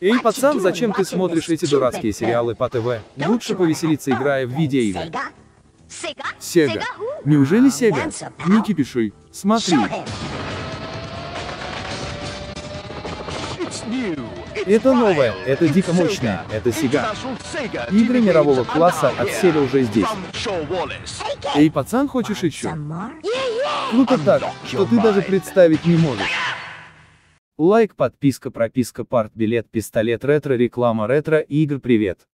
Эй, пацан, зачем ты смотришь эти дурацкие сериалы по ТВ? Лучше повеселиться, играя в видеоигры. Сега. Неужели Сега? Не кипишуй. Смотри. Это новое, это дико мощное, это Сега. Игры мирового класса от Сега уже здесь. Эй, пацан, хочешь еще? Круто так, что ты даже представить не можешь. Лайк, подписка, прописка, парт, билет, пистолет, ретро, реклама, ретро, игр, привет.